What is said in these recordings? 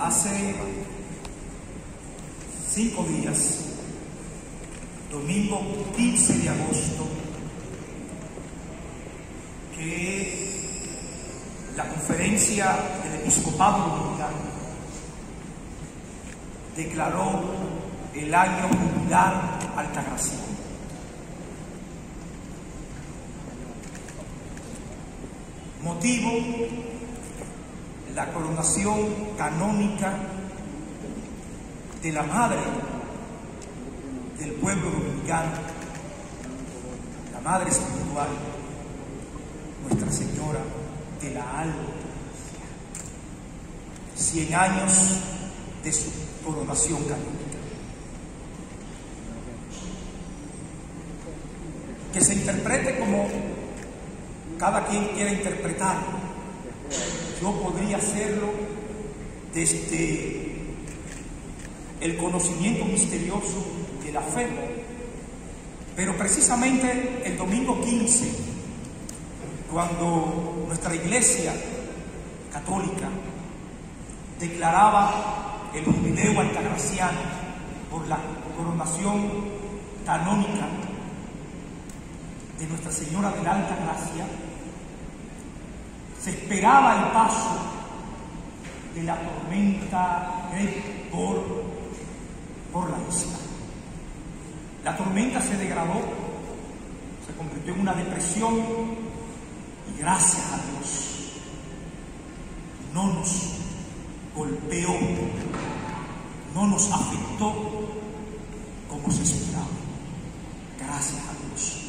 Hace cinco días, domingo 15 de agosto, que la conferencia del episcopado dominicano declaró el año jubilar Altagracia. Motivo, la coronación canónica de la madre del pueblo dominicano, la madre espiritual, Nuestra Señora de la Alta. Cien años de su coronación canónica. Que se interprete como cada quien quiera interpretar. Yo podría hacerlo desde el conocimiento misterioso de la fe. Pero precisamente el domingo 15, cuando nuestra iglesia católica declaraba el jubileo altagraciano por la coronación canónica de Nuestra Señora de la Alta Gracia, se esperaba el paso de la tormenta por, por la isla. La tormenta se degradó, se convirtió en una depresión y gracias a Dios no nos golpeó, no nos afectó como se esperaba. Gracias a Dios.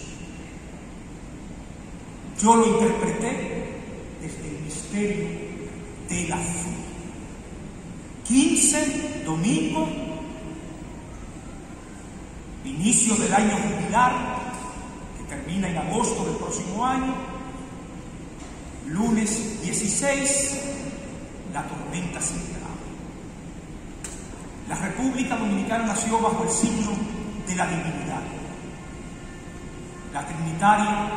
Yo lo interpreté desde el misterio de la fe. 15, domingo, inicio del año jubilar, que termina en agosto del próximo año, lunes 16, la tormenta central. La República Dominicana nació bajo el signo de la divinidad. La Trinitaria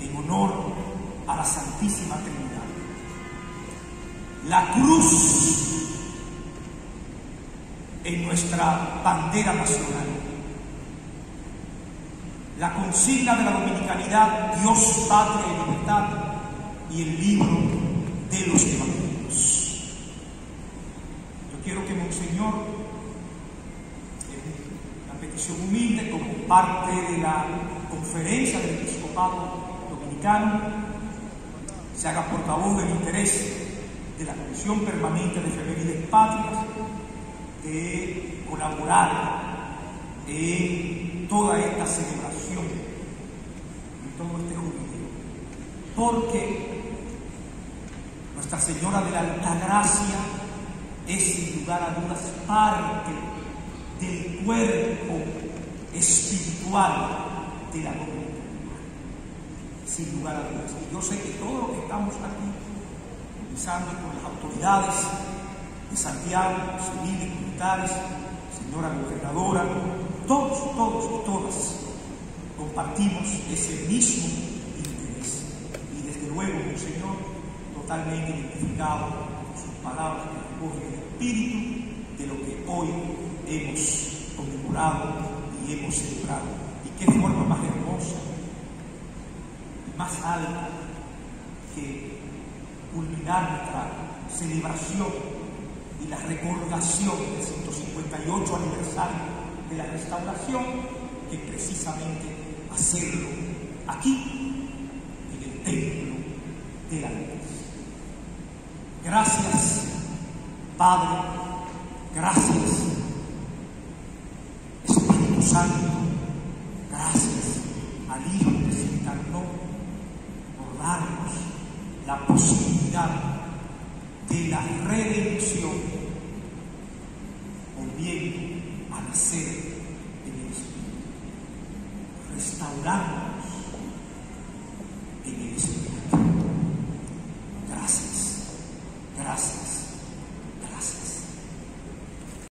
en honor a la Trinidad. La cruz en nuestra bandera nacional. La consigna de la dominicanidad, Dios, y Libertad, y el libro de los evangelios. Yo quiero que Monseñor, en la petición humilde, como parte de la conferencia del episcopado dominicano, se haga portavoz del interés de la Comisión Permanente de Efemérides Patrias de colaborar en toda esta celebración, en todo este jubileo, porque Nuestra Señora de la Altagracia es sin lugar a dudas parte del cuerpo espiritual de la comunidad. Sin lugar a dudas. Y yo sé que todos los que estamos aquí, comenzando con las autoridades de Santiago, civiles, militares, señora gobernadora, todos, todos y todas compartimos ese mismo interés. Y desde luego, Señor, totalmente identificado con sus palabras que recogen el espíritu de lo que hoy hemos conmemorado y hemos celebrado. Y qué forma más hermosa más alta que culminar nuestra celebración y la recordación del 158 aniversario de la restauración que precisamente hacerlo aquí, en el templo de la iglesia. Gracias, Padre, gracias, Espíritu Santo, la posibilidad de la redención, volviendo a nacer en el Espíritu, restaurarnos en el Espíritu.